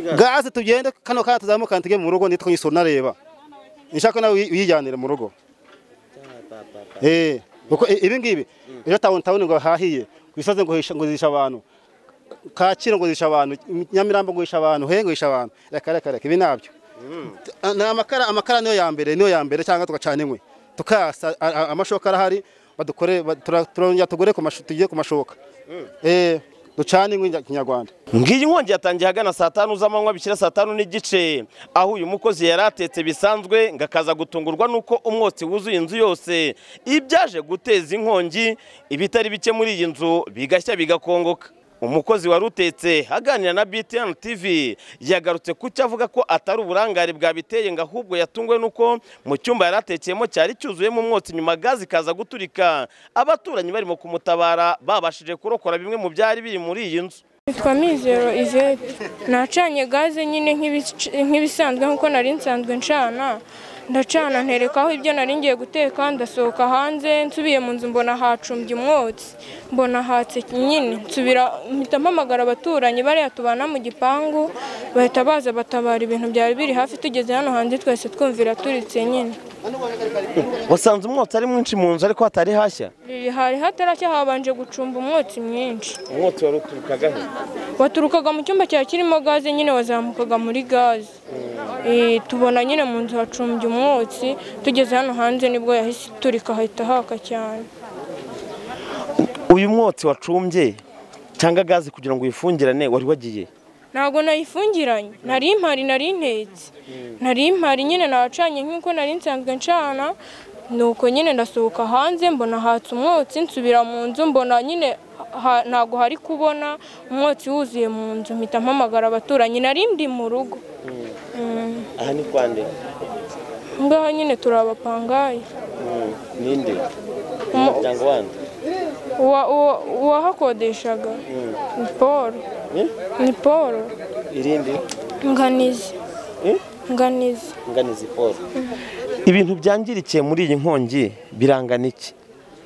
gaze tugende kano kana tuzamuka tujye mu rugo nitwo nyisura nareba nshaka nawe uyijyanire mu rugo eh kuko ibi ngibi ejo tawuni tawuni ngo hahiye ngo hisha ngo zisha abantu. Kaciro ngo zisha abantu nyamirambo ngo zisha abantu he ngo zisha abantu. Reka reka reka ibi na byo. Na amakara amakara niyo ya mbere niyo ya mbere cyangwa tugacana inkwi. Tukasa amashoka arahari badukore turongera tugure ku tugiye ku mashoka. Ducana inkwi nya- kinyarwanda. Ngiyi inkongi yatangiye ahagana saa tanu z'amanywa bishyira saa tanu n'igice. Aho uyu mukozi yari atetse bisanzwe ngo akaza gutungurwa n'uko umwotsi wuzuye inzu yose. Ibyaje guteza inkongi ibitari bike muri iyi nzu bigashya bigakongoka. Umukozi wari utetse aganira na BTN TV yagarutse ku cyo avuga ko atari uburangare bwabiteye ngo ahubwo yatunguwe n'uko mu cyumba yari atekeyemo cyari cyuzuyemo umwotsi nyuma gazi ikaza guturika. Abaturanyi barimo kumutabara babashije kurokora bimwe mu byari biri muri iyi nzu. Nitwa Mizero Yvette nacanye gaze nyine nk'ibisanzwe nk'uko nari nsanzwe ncana. Ndacana nterekaho ibyo nari ngiye guteka ndasohoka hanze nsubiye mu nzu mbona hacumbye umwotsi. Mbona hatse nyine. Nsubira mpita mpamagara abaturanyi bariya tubana mu gipangu bahita baza batabara ibintu byari biri hafi. Tugeze hano hanze twese twumvira turitse nyine. Wasanze umwotsi ari mwinshi mu nzu ariko hatari hashya? Hari hatarashya habanje gucumba umwotsi mwinshi. Umwotsi wari uturukaga he? Waturukaga mu cyumba cyari kirimo gaze nyine wazamukaga muri gaze. Tubona nyine mu nzu hacumbye umwotsi tugeze hano hanze ni bwo yahise iturika hahita haka cyane. Uyu mwotsi wacumbye cyangwa gaze kugira ngo uyifungirane wari wagiye? Ntabwo nayifungiranye. Nari impari nari ntetse. Nari impari nyine nacanye nk'uko nari nsanzwe ncana. Nuko nyine ndasohoka hanze mbona hatse umwotsi nsubira mu nzu mbona nyine ntabwo hari kubona. Umwotsi wuzuye mu nzu mpita mpamagara abaturanyi. Nari ndi mu rugo. Mm. Aha ni kwande ngaha nyine turi abapangayi. Ninde Umu- umuryango uwa- uwahakodeshaga ni paul. Ni paul. Irindi nganizi. Nganizi. Nganizi paul. Ibintu byangirikiye muri iyi nkongi birangana iki?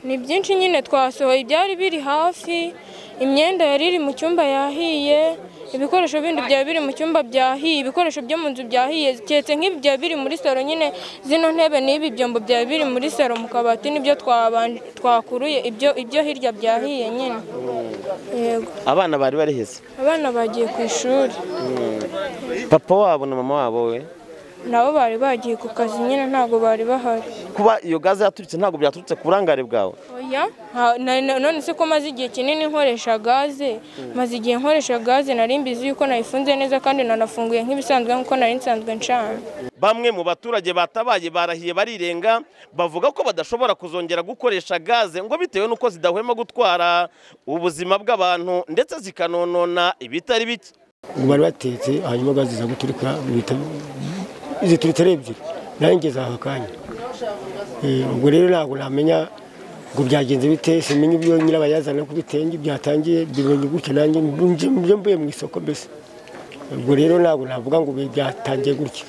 Ni byinshi nyine twasohoye. Ibyari biri hafi imyenda yari iri mu cyumba yahiye ibikoresho bindi byari biri mu cyumba byahiye ibikoresho byo mu nzu byahiye keretse nk'ibi byari biri muri salo nyine zino ntebe n'ibi byombo byari biri muri salo mu kabati ni byo twakuruye ibyo ibyo hirya byahiye nyine. Yego. Abana bari bariheze? Abana bagiye ku ishuri. Papa wabo na mama wabo we? Nabo bari bagiye ku kazi nyine ntabwo bari bahari. Kuba iyo gaze yaturitse ntabwo byaturutse ku burangare bwawe. None se ko maze igihe kinini nkoresha gaze? Maze igihe nkoresha gaze nari mbizi yuko nayifunze neza kandi nanafunguye nk'ibisanzwe nk'uko nari nsanzwe ncana bamwe mu baturage batabaye barahiye barirenga bavuga ko badashobora kuzongera gukoresha gaze ngo bitewe n'uko zidahwema gutwara ubuzima bw'abantu ndetse zikanonona ibitari bike. Bari batetse hanyuma gaze ziza guturika zituritse ari ebyiri nanjye ngeze aha kanya. Eh, ubwo rero ntabwo namenya ngo byagenze bite simenya ibyo nyirabayazana ku bitenge byatangiye bimenye gutya nanjye nje mvuye mu isoko mbese. Ubwo rero ntabwo navuga ngo byatangiye gutya.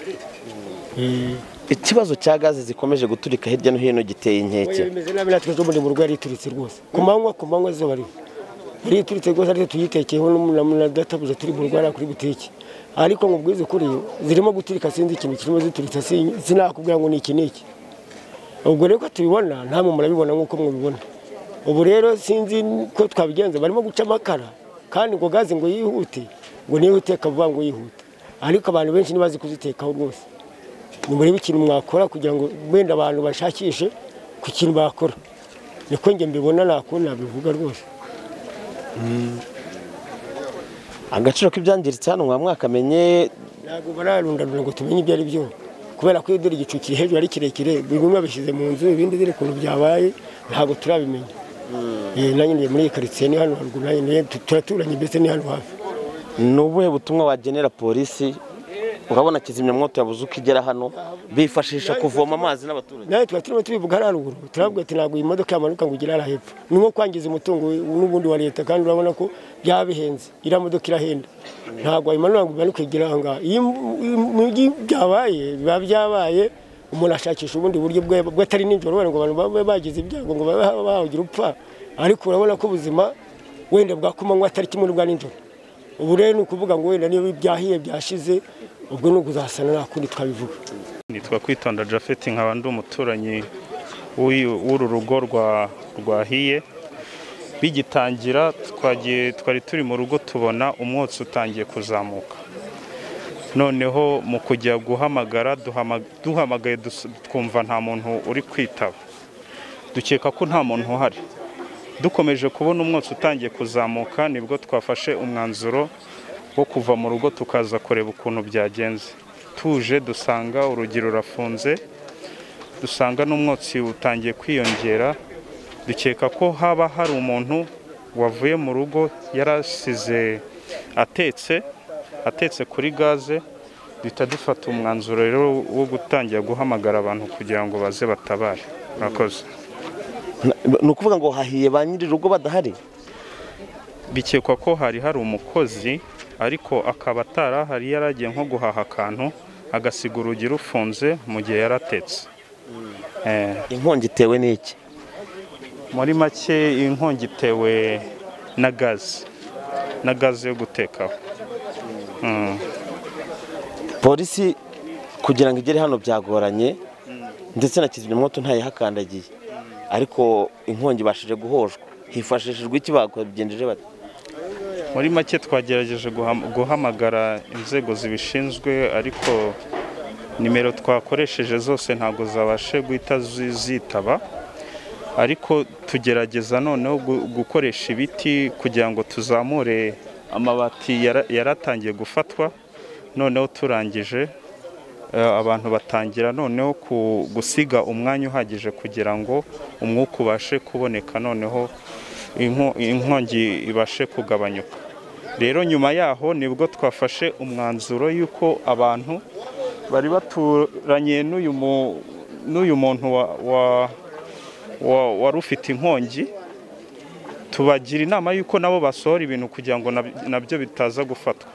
Eh, ikibazo cya gaze zikomeje guturika hirya no hino giteye inkeke. Bimeze nabi natwe zo muri mu rugo yari ituritse rwose. Ku manywa ku manywa izuba riva yari ituritse rwose ariko tuyitekeyeho na databuja turi mu hariya kuri butike ariko ngo ubwize ukuri zirimo guturika sinzi ikintu kirimo zituritse sin- sinakubwira ngo ni iki n'iki ubwo rero ko tubibona ntamwe murabibona nk'uko mubibona ubu rero sinzi ko twabigenza barimo guca amakara. Kandi ngo gaze ngo yihute ngo niyo uteka vuba ngo yihute. Ariko abantu benshi ntibazi kuzitekaho rwose. Nimurebe ikintu mwakora kugira ngo wenda abantu bashakishe ku kintu bakora. Niko njye mbibona nako nabivuga rwose. Agaciro k'ibyangiritse hano mwa mwakamenye ntabwo bararundarunda ngo tumenye ibyo ari byo kubera ko iyo dore igicu kiri hejuru ari kirekire bimwe babishyize mu nzu ibindi dore ukuntu byabaye ntabwo turabimenya. Eh, nanjye ndi muri iyi karitsiye ni hano haruguru turaturanye mbese ni hano hafi. Ni ubuhe butumwa wagenera polisi urabona kizimyamwoto yabuze uko igera hano bifashisha kuvoma amazi n'abaturage. Nawe tuba turimo tubivuga hariya turavuga ati ntabwo iyi modoka yamanuka ngo ugere hariya hepfo. Ni nko kwangiza umutungo n'ubundi wa leta kandi urabona ko byaba bihenze iriya modoka irahenda. Ntabwo wayimanura ngo imanuke igere aha ngaha. Iyo imijyi byabaye biba byabaye umuntu ashakisha ubundi buryo bwe atari nijoro ngo abantu babe bagize ibyago ngo babe bahagira upfa. Ariko urabona ko ubuzima wenda bwa ku manywa atari kimwe n'ubwa nijoro. Ubu rero ni ukuvuga ngo wenda niba byahiye byashize ubwo ni ukuzasana nta kundi twabivuga. Nitwa kwitonda Japhet nkaba ndi umuturanyi w'uru rugo rwa rwahiye. Bigitangira twari turi mu rugo tubona umwotsi utangiye kuzamuka. Noneho mu kujya guhamagara duhama- duhamagaye twumva nta muntu uri kwitaba. Dukeka ko nta muntu uhari. Dukomeje kubona umwotsi utangiye kuzamuka ni bwo twafashe umwanzuro wo kuva mu rugo tukaza kureba ukuntu byagenze. Tuje dusanga urugi rurafunze dusanga n'umwotsi utangiye kwiyongera dukeka ko haba hari umuntu wavuye mu rugo yarasize atetse atetse kuri gaze duhita dufata umwanzuro rero wo gutangira guhamagara abantu kugira ngo baze batabare. Murakoze. Ni ukuvuga ngo hahiye ba nyiri urugo badahari? Bikekwa ko hari hari umukozi ariko akaba atarahari yaragiye nko guhaha akantu agasiga urugi rufunze mu gihe yaratetse Eh, inkongi itewe n'iki? Muri make inkongi itewe na gaze na gaze yo gutekaho. Mm. polisi kugira ngo igere hano byagoranye ndetse na kizimyamwoto ntayihakandagiye. Ariko inkongi ibashije guhoshwa. Hifashishijwe iki bagenjeje bati muri make twagerageje guham- guhamagara inzego zibishinzwe ariko nimero twakoresheje zose ntabwo zabashe guhita zi- zitaba. Ariko tugerageza noneho gu- gukoresha ibiti kugira ngo tuzamure amabati yara- yaratangiye gufatwa. Noneho turangije eh, abantu batangira noneho gusiga umwanya uhagije kugira ngo umwuka ubashe kuboneka. Noneho inko- inkongi ibashe kugabanyuka. Rero nyuma yaho ni bwo twafashe umwanzuro y'uko abantu bari baturanye n'uyu mu- n'uyu muntu wa- wa- wa- wari ufite inkongi tubagira inama y'uko nabo basohora ibintu kugira ngo nab- na byo bitaza gufatwa.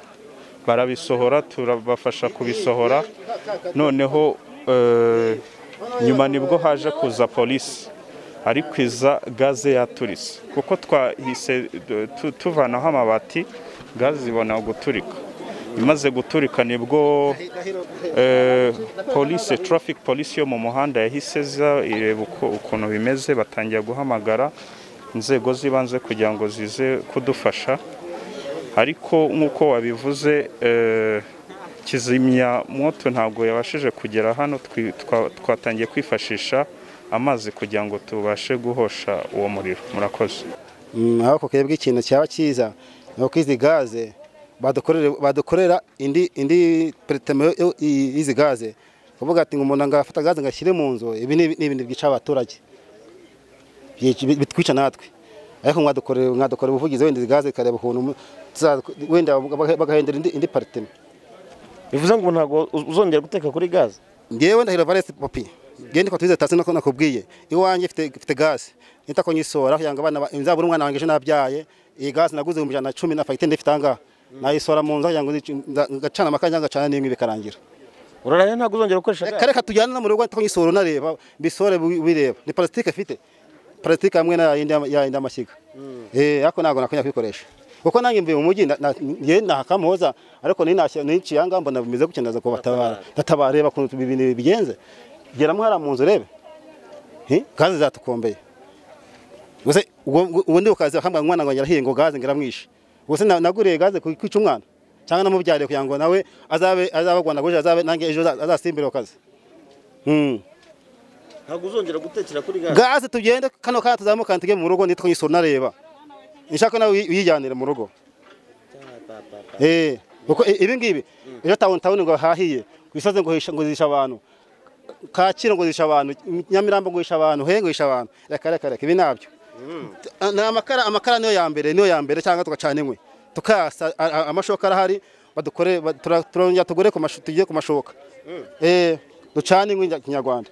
Barabisohora turabafasha kubisohora. Noneho eh, nyuma ni bwo haje kuza polisi ariko iza gaze yaturitse. Kuko twahise tu- tuvanaho amabati gaze ibona guturika imaze guturika ni bwo eh, polisi traffic polisi yo mu muhanda yahise ireba ukuntu bimeze batangira guhamagara inzego z'ibanze kugira ngo zize kudufasha. Ariko nk'uko wabivuze eh, kizimya mwoto ntabwo yabashije kugera hano twatangiye kwifashisha amazi kugira ngo tubashe guhosha uwo muriro. Murakoze. Mm, aho kokebwa ikintu cyaba cyiza ni uko izi gaze badukorera badukorera indi indi periteme y'izi gaze. Kuvuga ati ngo umuntu ngafata gaze ngashyire mu nzu ibi ni ibintu byica abaturage. Bitwica natwe. Ariko mwadukorera mwadukorera ubuvugizi wenda izi gaze ikareba ukuntu wenda baga- bagahindura indi indi pariteme bivuze ngo ntabwo uzongera guteka kuri gaze? Ngewe ndahira valesi papi genda kwatuize tasi nako nakubwiye. Iwanjye mfite gaze nita ko nyisora kugira ngo abana ba- nzabura umwana wanjye ejo nabyaye iyi gaze naguze ibihumbi ijana na cumi na fagitire ndifite ahangaha nayisora mu nzu kugira ngo ngacana amakara cyangwa ngacana n'inkwi bikarangira. Uraraye ntabwo uzongera gukoresha gaze kare katujyana no mu rugo nita nyisora unareba mbisore bi- bireba. Ni parasitike mfite parasitike hamwe na yindi yindi amashyiga. Eh ariko ntabwo nakwenya kubikoresha kuko nanjye mvuye mu mujyi na- na- nge nahakamuhoza ariko niciye ahangaha mbona bimeze gutya ndaza kubatabara. Ndatabara. Reba ukuntu ibi bintu bigenze. Geramo hariya mu nzu rebe Hi, gaze zatukombeye. Ubundi ukaza bakambwira ngo umwana wanjye arahiye ngo gaze ngiramwishe gusa na- naguriye gaze ku- kwica umwana cyangwa namubyariye kugira ngo nawe azabe azabagwana guje azabe nanjye ejo aza- azasimbire ku kazi. Mm. ntabwo uzongera gutekera kuri gaze. Gaze tugende kano kana tuzamuka tujye mu rugo nitwo nyisura nareba. Nshaka nawe uyi- uyijyanire mu rugo. Eh ibi ngibi ejo tawuni tawuni ngo hahiye. Ku isozi ngo ngo zisha abantu. Kacyiru ngo abantu nyamirambo ngo zisha abantu he ngo zisha abantu. Reka reka reka ibi na byo. Ni amakara amakara niyo ya mbere niyo ya mbere cyangwa tugacana inkwi. Tukasa amashoka arahari badukore turongera tugure tujye ku mashoka. Eh ducane inkwi nya- kinyarwanda.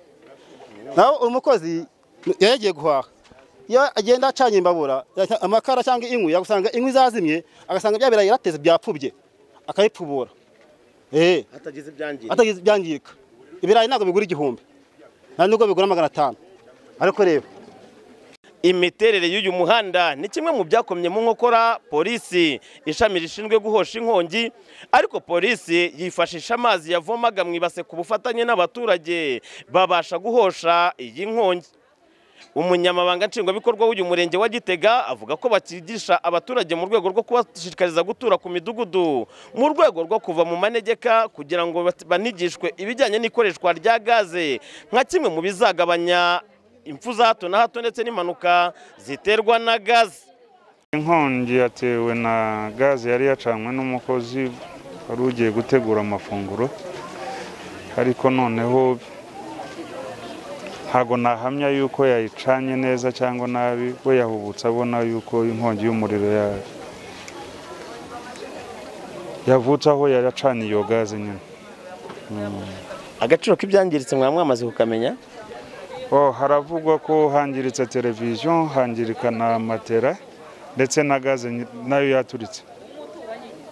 Naho umukozi yari yagiye guhaha. Iyo agenda acanye imbabura amakara cyangwa inkwi yagusanga inkwi zazimye agasanga bya birayi yarateze byapfubye akabipfubura eh. Atagize byangirika ibirayi ntabwo bigura igihumbi. Nta nubwo bigura magana atanu. Ariko reba. Imiterere y'uyu muhanda ni kimwe mu byakomye mu nkokora polisi ishami rishinzwe guhosha inkongi. Ariko polisi yifashisha amazi yavomaga mu ibase ku bufatanye n'abaturage. Babasha guhosha iyi nkongi. Umunyamabanga nshingwabikorwa w'uyu murenge wa gitega avuga ko bakigisha abaturage mu rwego rwo kubashishikariza gutura ku midugudu mu rwego rwo kuva mu manegeka kugira ngo banigishwe ibijyanye n'ikoreshwa rya gaze nka kimwe mu bizagabanya impfu za hato na hato ndetse n'impanuka ziterwa na gaze. Inkongi yatewe na gaze yari yacanywe n'umukozi wari ugiye gutegura amafunguro ariko noneho ntabwo nahamya yuko yayicanye neza cyangwa nabi we yahubutse abona yuko inkongi y'umuriro ya- yavutse aho yacaniye iyo gaze nyine. Agaciro k'ibyangiritse mwaba mwamaze kukamenya? Oh, haravugwa ko hangiritse televiziyo hangirika na matera ndetse na gaze na yo yaturitse.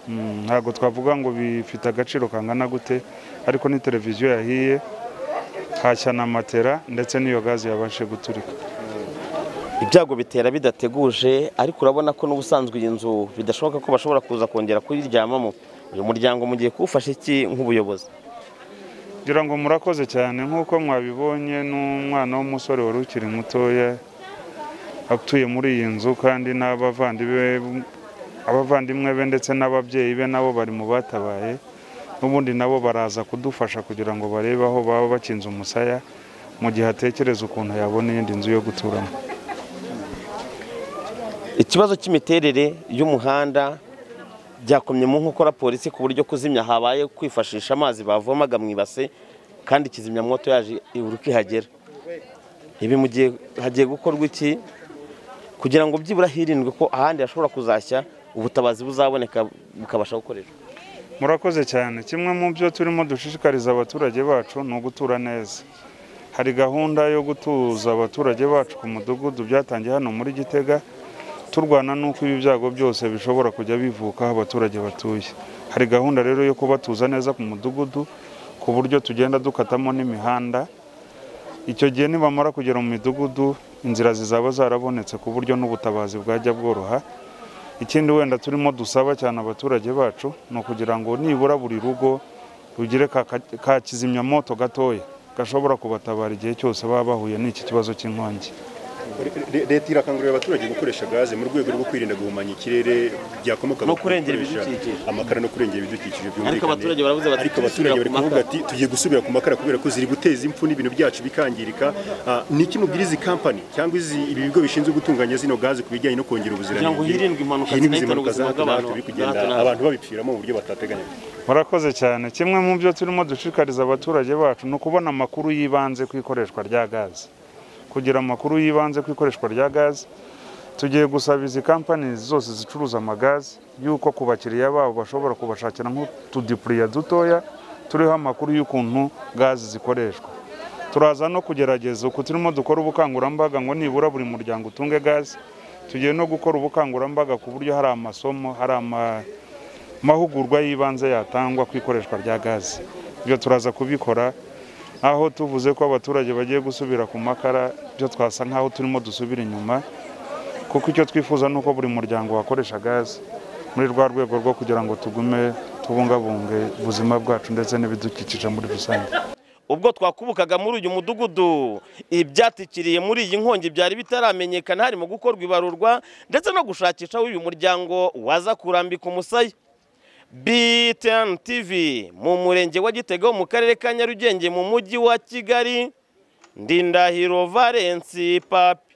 Mm, ntabwo twavuga ngo bifite agaciro kangana gute ariko ni televiziyo yahiye. Hashya na matera ndetse n'iyo gaze yabashe guturika. Ibyago bitera bidateguje ariko urabona ko n'ubusanzwe iyi nzu bidashoboka ko bashobora kuza kongera kuyiryamamo. Uyu muryango mugiye kuwufasha iki nk'ubuyobozi? Ngira ngo murakoze cyane nk'uko mwabibonye n'umwana w'umusore wari ukiri mutoya atuye muri iyi nzu kandi n'abavandimwe abavandimwe be ndetse n'ababyeyi be nabo bari mu batabaye. N'ubundi nabo baraza kudufasha kugira ngo barebe aho baba bakinze umusaya mu gihe atekereza ukuntu yabona iyindi nzu yo guturamo. Ikibazo cy'imiterere y'umuhanda byakomye mu nkokora polisi ku buryo kuzimya habaye kwifashisha amazi bavomaga mu ibase kandi kizimyamwoto yaje ibura uko ihagera. Ibi mu gihe hagiye gukorwa iki? Kugira ngo byibura hirindwe ko ahandi hashobora kuzashya ubutabazi buzaboneka bukabasha gukoreshwa. Murakoze cyane. Kimwe mu byo turimo dushishikariza abaturage bacu ni ugutura neza. Hari gahunda yo gutuza abaturage bacu ku mudugudu byatangiye hano muri gitega turwana n'uko ibi byago byose bishobora kujya bivuka aho abaturage batuye. Hari gahunda rero yo kubatuza neza ku mudugudu ku buryo tugenda dukatamo n'imihanda. Icyo gihe nibamara kugera mu midugudu inzira zizaba zarabonetse ku buryo n'ubutabazi bwajya bworoha. Ikindi wenda turimo dusaba cyane abaturage bacu ni ukugira ngo nibura buri rugo rugire ka kizimyamoto gatoya gashobora kubatabara igihe cyose baba bahuye n'iki kibazo cy'inkongi. Leta irakangurira abaturage gukoresha gaze mu rwego rwo kwirinda guhumanya ikirere byakomoka No ku kurengera ibidukikije. amakara no kurengera ibidukikije byumvikane. Ariko abaturage baravuze bati, ariko abaturage bari "Tuzisubira ku kuvuga makara." ati tugiye gusubira ku makara kubera ko ziri guteza impfu n'ibintu byacu bikangirika. Ah, ni iki mubwira izi kampani cyangwa izi ibi bigo bishinzwe gutunganya zino gaze ku bijyanye no kongera ubuziranenge? Kugira ngo hirindwe impanuka za ubuzima bw'abantu, abantu babipfiramo mu buryo batateganyaga murakoze cyane. Kimwe mu byo turimo dushishikariza abaturage bacu ni ukubona amakuru y'ibanze ku ikoreshwa rya gaze. Kugira amakuru y'ibanze ku ikoreshwa rya gaze tugiye gusaba izi kampani zose zicuruza amagaze y'uko ku bakiriya babo bashobora kubashakira nk'utudipuriya dutoya turiho amakuru y'ukuntu gaze zikoreshwa. Turaza no kugerageza uku turimo dukora ubukangurambaga ngo nibura buri muryango utunge gaze tugiye no gukora ubukangurambaga ku buryo hari amasomo hari ama mahugurwa y'ibanze yatangwa ku ikoreshwa rya gaze ibyo turaza kubikora aho tuvuze ko abaturage bagiye gusubira ku makara byo twasa nk'aho turimo dusubira inyuma kuko icyo twifuza ni uko buri muryango wakoresha gaze muri rwa rwego rwo kugira ngo tugume tubungabunge ubuzima bwacu ndetse n'ibidukikije muri rusange. Ubwo twakubukaga muri uyu mudugudu ibyatikiriye muri iyi nkongi byari bitaramenyekana harimo gukorwa ibarurwa ndetse no gushakisha uyu muryango waza kurambika umusaya. BTN TV mu murenge wa Gitega mu karere ka Nyarugenge mu mujyi wa Kigali. Ndindahiro Valence Papi